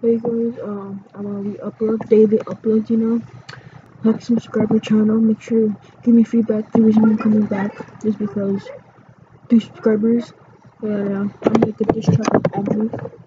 Hey guys, um, I'm gonna upload daily uploads, you know. Like, subscribe to channel. Make sure give me feedback. The reason I'm coming back is because two subscribers. Yeah, uh, um, I'm gonna get this track of Andrew.